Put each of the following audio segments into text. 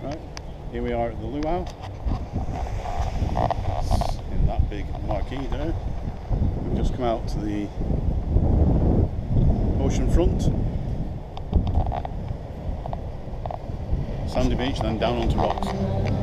Right, here we are at the luau. In that big marquee there. We've just come out to the ocean front. Sandy beach, then down onto rocks.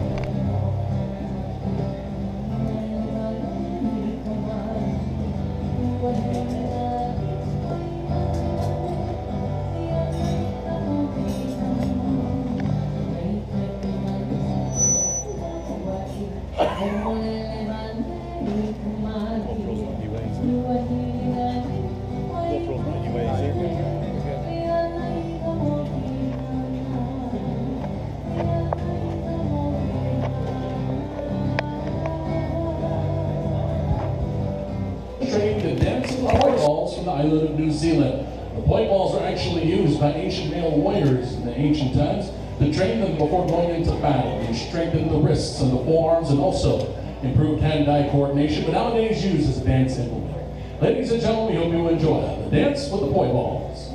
Times to train them before going into battle. They strengthened the wrists and the forearms and also improved hand-eye coordination, but nowadays used as a dance implement. Ladies and gentlemen, we hope you enjoy the dance with the poi balls.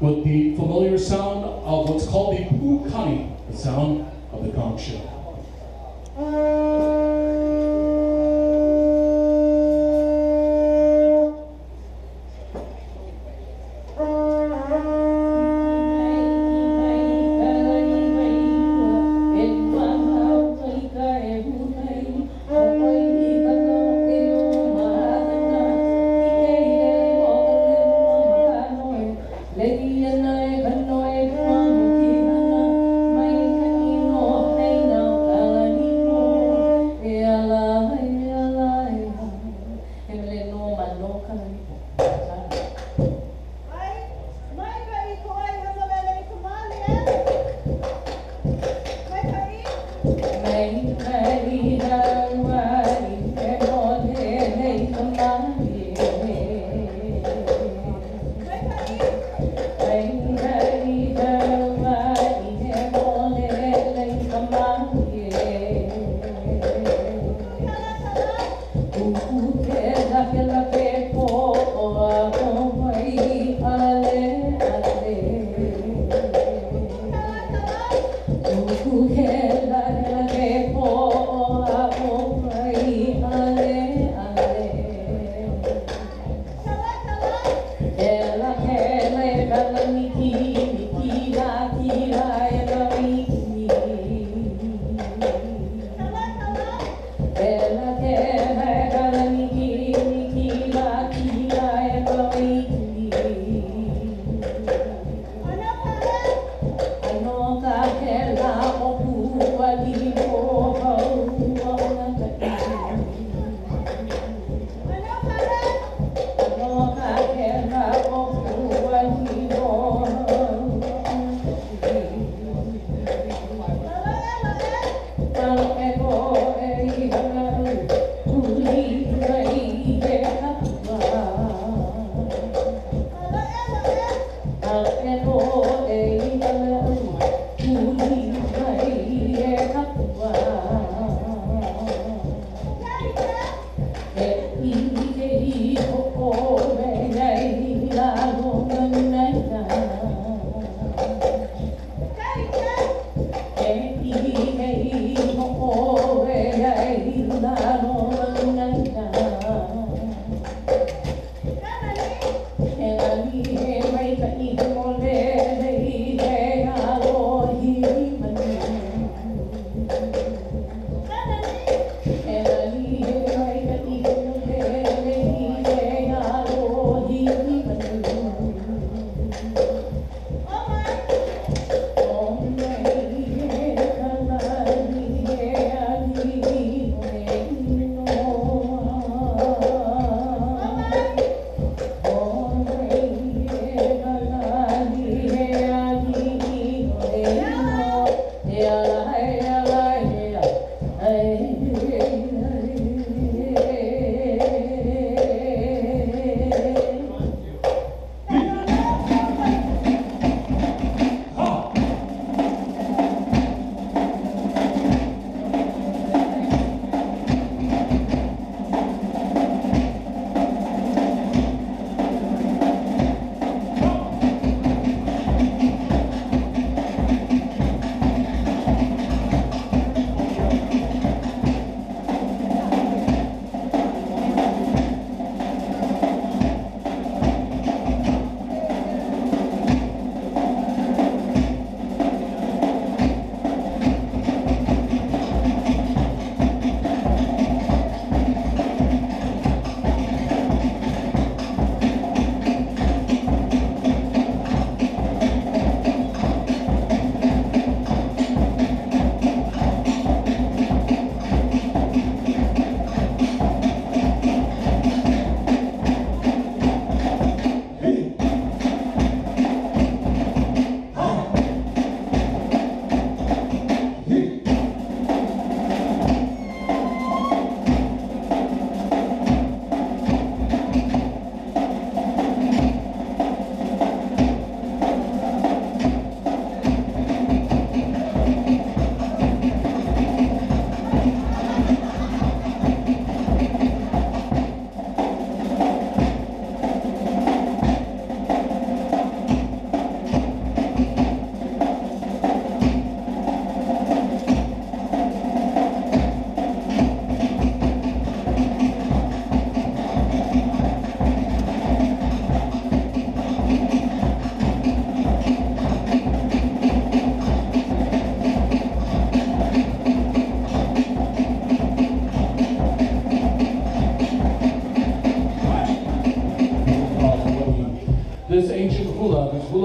With the familiar sound of what's called the pukani, the sound of the conch shell.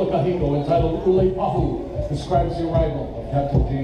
Pula entitled Ule Pahu describes the arrival of Captain James.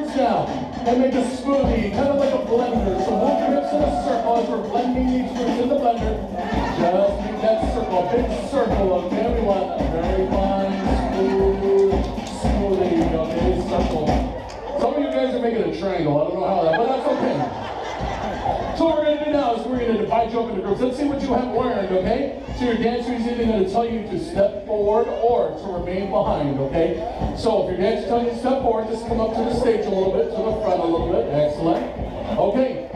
Now and make a smoothie, kind of like a blender. So move your hips in a circle as we're blending these fruits in the blender. Just make that circle, a big circle, okay, everyone? A very fine, smooth smoothie, okay, circle. Some of you guys are making a triangle. I don't know how that, but that's okay. So what we're gonna do now is we're gonna divide you up into groups. Let's see what you have learned, okay? So your dancer is either gonna tell you to step forward or to remain behind, okay? So if your dancer tells you to step forward, just come up to the stage a little bit, to the front a little bit. Excellent. Okay.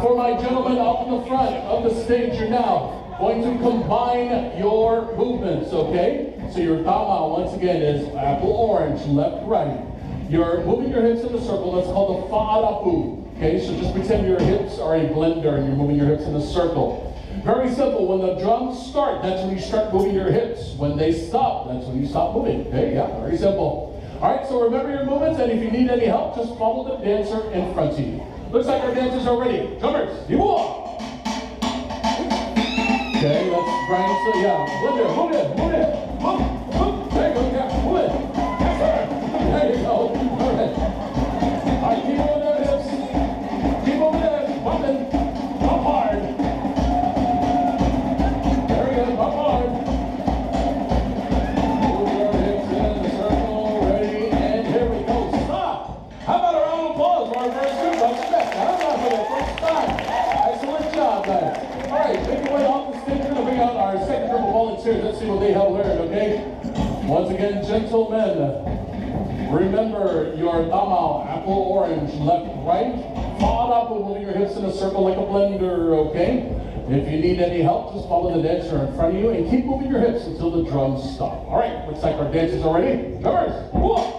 For my gentlemen up in the front of the stage, you're now going to combine your movements, okay? So your tama, once again, is apple orange, left, right. You're moving your hips in a circle. That's called the fa'arapu. Okay, so just pretend your hips are a blender and you're moving your hips in a circle. Very simple. When the drums start, that's when you start moving your hips. When they stop, that's when you stop moving. Okay, yeah, very simple. All right, so remember your movements, and if you need any help, just follow the dancer in front of you. Looks like our dancers are ready. Drummers, you are. Okay, let's grind. So yeah, move it, move it, move it, move. Once again, gentlemen, remember your tamau, apple orange, left, right. Follow up with moving your hips in a circle like a blender, okay? If you need any help, just follow the dancer in front of you and keep moving your hips until the drums stop. All right, looks like our dancers are ready. Drummers, whoa!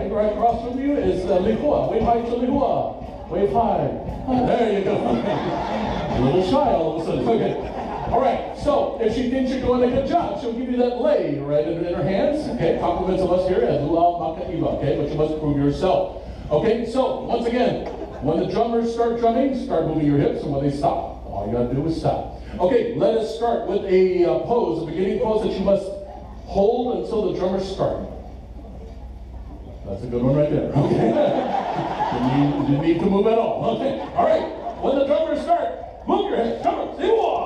Right, right across from you is uh, lihua. Wave high to lihua. Wave high. There you go. a little shy all of a sudden, okay. All right, so if she thinks you're doing a good job, she'll give you that lei right in, in her hands. Okay, compliments of us here at Luau Maka'iwa. Okay, but you must prove yourself. Okay, so once again, when the drummers start drumming, start moving your hips, and when they stop, all you gotta do is stop. Okay, let us start with a uh, pose, a beginning pose that you must hold until the drummers start. That's a good one right there. Okay. you, need, you need to move at all. Okay. All right. When the drummers start, move your hips. Drummers. Iwa. All